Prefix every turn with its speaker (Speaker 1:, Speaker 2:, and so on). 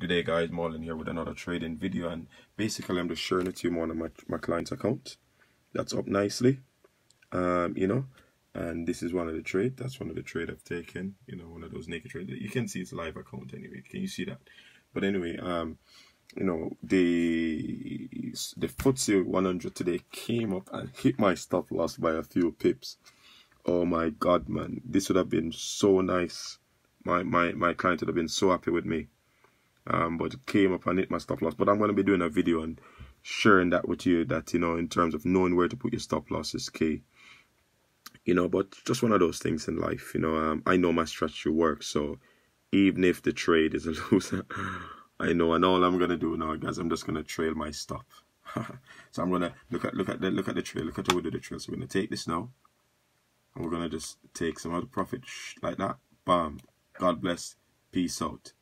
Speaker 1: Good day guys, Marlon here with another trading video and basically I'm just sharing it to you on my, my client's account. That's up nicely, um, you know, and this is one of the trade. That's one of the trade I've taken, you know, one of those naked trades. You can see it's live account anyway. Can you see that? But anyway, um, you know, the the FTSE 100 today came up and hit my stop loss by a few pips. Oh my God, man, this would have been so nice. My my my client would have been so happy with me um, but came up and hit my stop loss. But I'm going to be doing a video and sharing that with you that, you know, in terms of knowing where to put your stop loss is key. You know, but just one of those things in life, you know, um, I know my strategy works. So even if the trade is a loser, I know, and all I'm going to do now, guys, I'm just going to trail my stop. so I'm going to look at, look at the, look at the trail, look at how we do the trail. So we're going to take this now. And we're going to just take some of the profit like that. Bam. God bless. Peace out.